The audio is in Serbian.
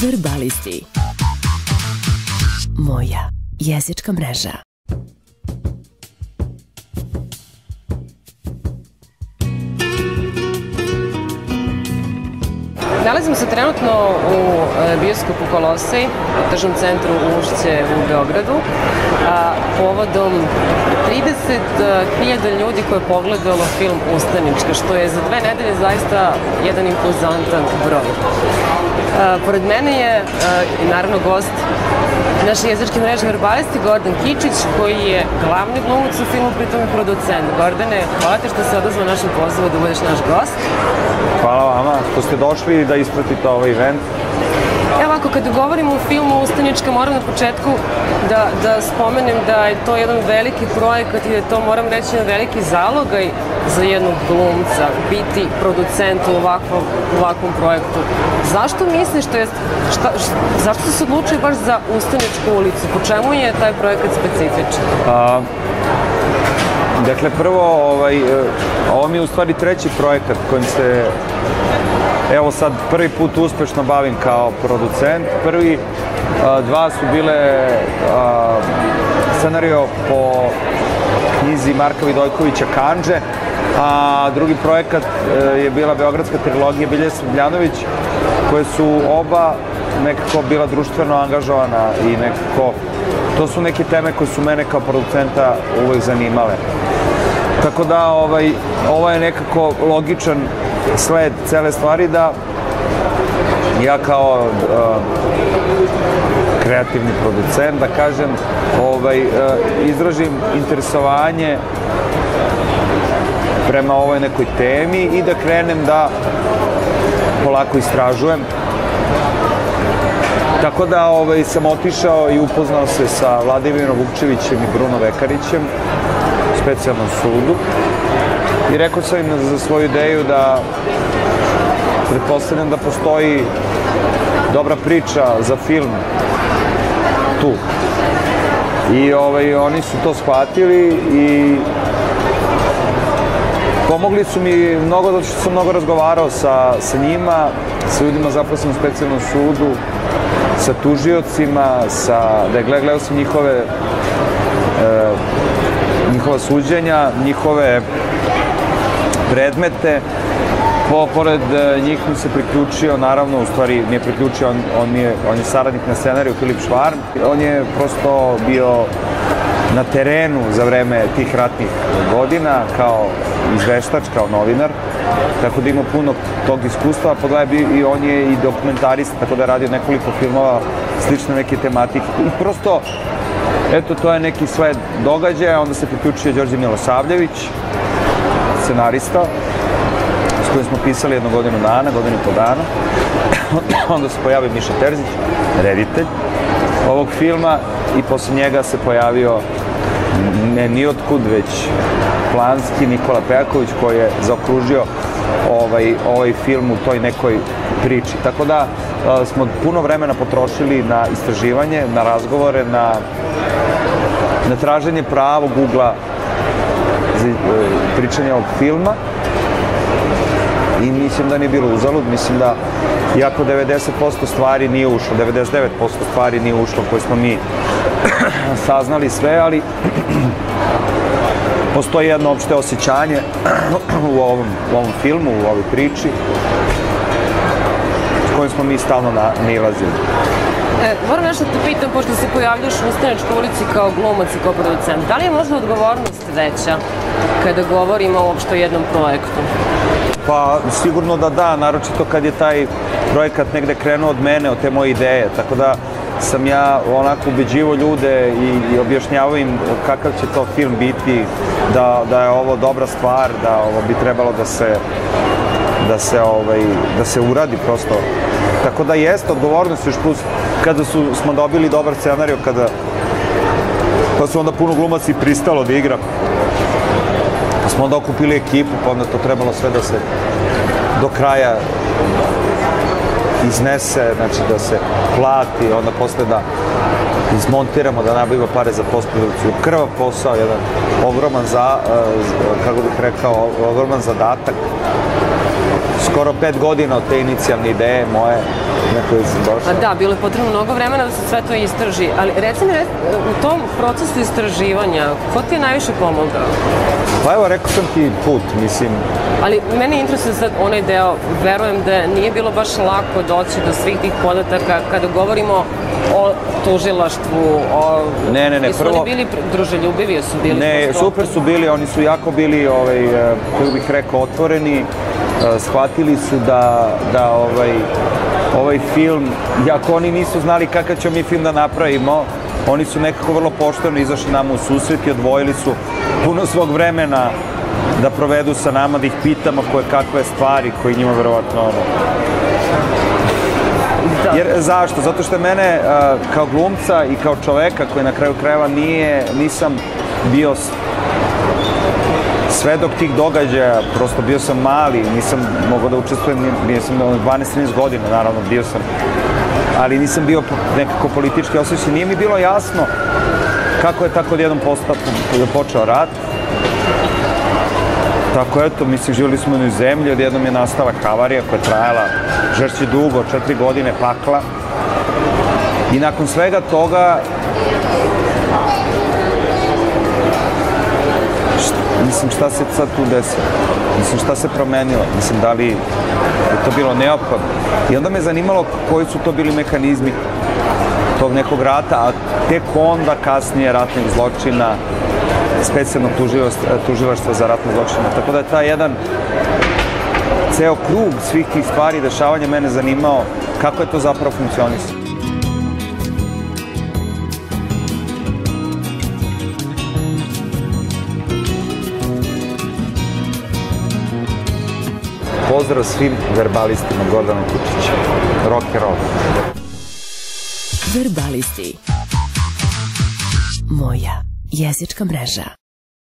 Verbalisti. Moja jezička mreža. Nalazimo se trenutno u e, bioskopu Kolosej, državnom centru Ušće u Beogradu, a, povodom 30.000 ljudi koje je pogledalo film Ustanička, što je za dve nedelje zaista jedan impozantan broj. Pored mene je, a, naravno, gost naše jezičke mreže Verbalisti, Gordon Kičić, koji je glavni glumac u filmu, pritom i producent. Gordane, hvala te što se odazvao našem pozivu da budeš naš gost. Hvala vama što ste došli da ispratite ovaj event. Evo ovako, kada govorimo o filmu Ustanička, moram na početku da, da spomenem da je to jedan veliki projekat i da je to, moram reći, jedan veliki zalogaj za jednog glumca, biti producent u ovakvom, ovakvom projektu. Zašto misliš, to jest, šta, šta, zašto se odlučio baš za Ustaničku ulicu? Po čemu je taj projekat specifičan? A, dakle, prvo, ovaj, e, ovo mi je u stvari treći projekat kojim se evo sad prvi put uspešno bavim kao producent. Prvi dva su bile scenario po knjizi Marka Vidojkovića Kanđe, a drugi projekat e, je bila Beogradska trilogija Bilje Srbljanović, koje su oba nekako bila društveno angažovana i nekako to su neke teme koje su mene kao producenta uvek zanimale. Tako da ovaj, ovo je nekako logičan sled cele stvari da ja kao kreativni producent, da kažem, ovaj, izražim interesovanje prema ovoj nekoj temi i da krenem da polako istražujem. Tako da ovaj, sam otišao i upoznao se sa Vladimirom Vukčevićem i Bruno Vekarićem u specijalnom sudu i rekao sam im za svoju ideju da pretpostavljam da postoji dobra priča za film tu. I ovaj, oni su to shvatili i pomogli su mi mnogo, zato što sam mnogo razgovarao sa, sa njima, sa ljudima zaposlenim specijalnom sudu, sa tužiocima, sa, da je gledao sam njihove e, njihova suđenja, njihove predmete. Po, pored e, njih mi se priključio, naravno, u stvari mi je priključio, on, on, je, on je saradnik na scenariju, Filip Švarn. On je prosto bio na terenu za vreme tih ratnih godina kao izveštač, kao novinar, tako da ima puno tog iskustva, pogledaj i on je i dokumentarist, tako da je radio nekoliko filmova slične neke tematike. I prosto, eto, to je neki sve događaja, onda se priključio Đorđe Milosavljević, scenarista, s kojim smo pisali jednu godinu dana, godinu i po dana. onda se pojavio Miša Terzić, reditelj ovog filma i posle njega se pojavio ne ni otkud, već planski Nikola Pejaković koji je zaokružio ovaj, ovaj film u toj nekoj priči. Tako da smo puno vremena potrošili na istraživanje, na razgovore, na, na traženje pravog ugla za e, pričanje ovog filma i mislim da nije bilo uzalud, mislim da iako 90% stvari nije ušlo, 99% stvari nije ušlo koje smo mi saznali sve, ali postoji jedno opšte osjećanje u ovom, u ovom filmu, u ovoj priči kojim smo mi stalno na, nilazili. E, moram nešto da te pitam, pošto se pojavljaš u Ustaničkoj ulici kao glumac i kao producent. Da li je možda odgovornost veća kada govorimo uopšte o jednom projektu? Pa sigurno da da, naročito kad je taj projekat negde krenuo od mene, od te moje ideje, tako da sam ja onako ubeđivo ljude i, i objašnjavao im kakav će to film biti, da, da je ovo dobra stvar, da ovo bi trebalo da se da se ovaj da se uradi prosto. Tako da jeste odgovornost još plus kada su smo dobili dobar scenarijo kada pa su onda puno glumaca i pristalo da igra. Pa smo onda okupili ekipu, pa onda to trebalo sve da se do kraja iznese, znači da se plati, onda posle da izmontiramo, da nabavimo pare za postprodukciju. Krvav posao, jedan ogroman za, kako bih rekao, ogroman zadatak skoro pet godina od te inicijalne ideje moje na koju sam došao. Pa da, bilo je potrebno mnogo vremena da se sve to istraži, ali reci mi, u tom procesu istraživanja, ko ti je najviše pomogao? Pa evo, rekao sam ti put, mislim, Ali mene interesuje sad onaj deo, verujem da nije bilo baš lako doći do svih tih podataka kada govorimo o tužilaštvu, o... Ne, ne, ne, Jesu prvo- oni bili druželjubivi, jesu bili... Ne, prosto- super su bili, oni su jako bili, ovaj, eh, kako bih rekao, otvoreni. Eh, Shvatili su da, da ovaj, ovaj film, iako oni nisu znali kakav ćemo mi film da napravimo, oni su nekako vrlo pošteno izašli nama u susret i odvojili su puno svog vremena da provedu sa nama, da ih pitamo koje kakve stvari koji njima verovatno ono, Da. Jer zašto? Zato što je mene a, kao glumca i kao čoveka koji na kraju krajeva nije, nisam bio svedok tih događaja, prosto bio sam mali, nisam mogao da učestvujem, ni- nisam imao 12-13 godina, naravno, bio sam, ali nisam bio nekako politički osjećan. Nije mi bilo jasno kako je tako odjednom posta, počeo rat. Tako eto, mislim, živjeli smo u zemlji, odjednom je nastala havarija koja je trajala žešće dugo, četiri godine pakla. I nakon svega toga, mislim, šta se sad tu desilo? Mislim, šta se promenilo? Mislim, da li je to bilo neophodno? I onda me zanimalo koji su to bili mehanizmi tog nekog rata, a tek onda kasnije ratnih zločina, specijalnog tužilaštva, za ratne zločine. Tako da je taj jedan ceo krug svih tih stvari dešavanja mene zanimao kako je to zapravo funkcionisalo. Pozdrav svim verbalistima Gordana Kučića. Rock and roll. Verbalisti. Moja jezička mreža.